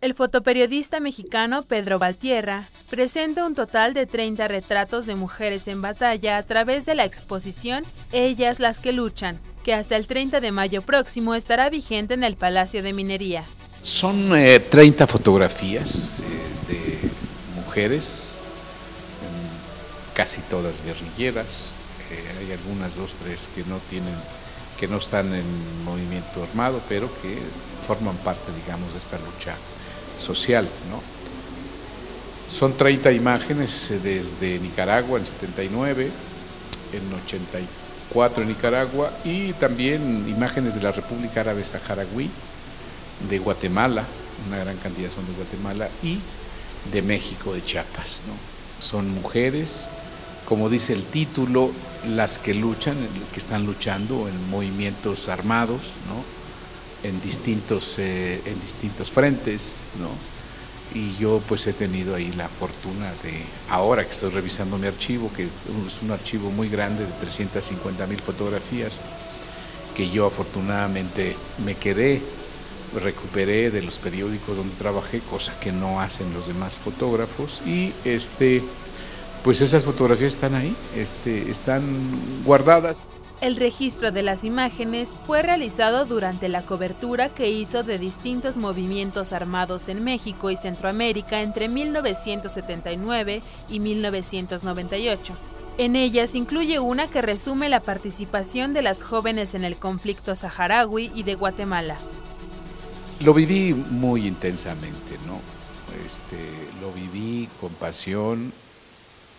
El fotoperiodista mexicano Pedro Valtierra presenta un total de 30 retratos de mujeres en batalla a través de la exposición Ellas las que luchan, que hasta el 30 de mayo próximo estará vigente en el Palacio de Minería. Son 30 eh, fotografías eh, de mujeres, casi todas guerrilleras, eh, hay algunas, dos, tres que no tienen que no están en movimiento armado, pero que forman parte, digamos, de esta lucha social. ¿no? Son 30 imágenes eh, desde Nicaragua en 79, en 84 en Nicaragua y también imágenes de la República Árabe Saharaui, de Guatemala, una gran cantidad son de Guatemala y de México, de Chiapas. ¿no? Son mujeres, como dice el título, las que luchan, que están luchando en movimientos armados, ¿no? En distintos, eh, en distintos frentes, ¿no? Y yo pues he tenido ahí la fortuna de, ahora que estoy revisando mi archivo, que es un archivo muy grande de 350 mil fotografías, que yo afortunadamente me quedé, recuperé de los periódicos donde trabajé, cosa que no hacen los demás fotógrafos, y este, pues esas fotografías están ahí, este, están guardadas. El registro de las imágenes fue realizado durante la cobertura que hizo de distintos movimientos armados en México y Centroamérica entre 1979 y 1998. En ellas incluye una que resume la participación de las jóvenes en el conflicto saharaui y de Guatemala. Lo viví muy intensamente, ¿no? Este, lo viví con pasión,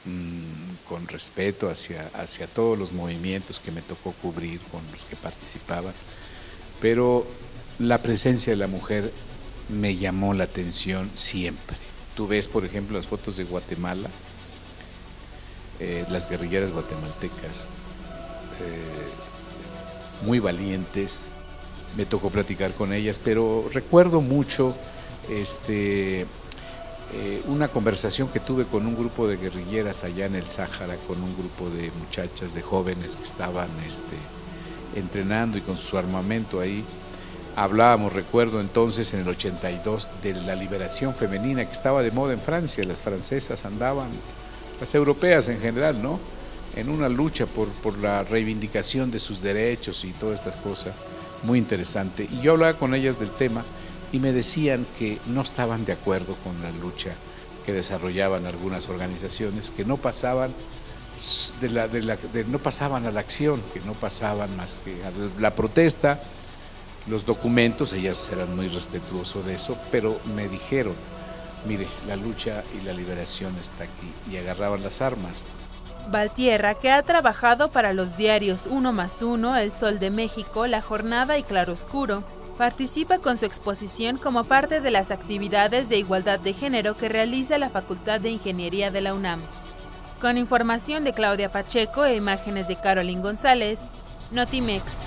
Mm, con respeto hacia, hacia todos los movimientos que me tocó cubrir, con los que participaba, pero la presencia de la mujer me llamó la atención siempre. Tú ves, por ejemplo, las fotos de Guatemala, eh, las guerrilleras guatemaltecas, eh, muy valientes, me tocó platicar con ellas, pero recuerdo mucho este, eh, una conversación que tuve con un grupo de guerrilleras allá en el Sáhara, con un grupo de muchachas, de jóvenes que estaban este, entrenando y con su armamento ahí. Hablábamos, recuerdo entonces, en el 82, de la liberación femenina que estaba de moda en Francia. Las francesas andaban, las europeas en general, ¿no? En una lucha por, por la reivindicación de sus derechos y todas estas cosas. Muy interesante. Y yo hablaba con ellas del tema y me decían que no estaban de acuerdo con la lucha que desarrollaban algunas organizaciones, que no pasaban de la, de la, no pasaban a la acción, que no pasaban más que a la protesta, los documentos, ellas eran muy respetuosos de eso, pero me dijeron, mire, la lucha y la liberación está aquí, y agarraban las armas. Valtierra, que ha trabajado para los diarios Uno más Uno, El Sol de México, La Jornada y Claroscuro, participa con su exposición como parte de las actividades de igualdad de género que realiza la Facultad de Ingeniería de la UNAM. Con información de Claudia Pacheco e imágenes de Carolyn González, Notimex.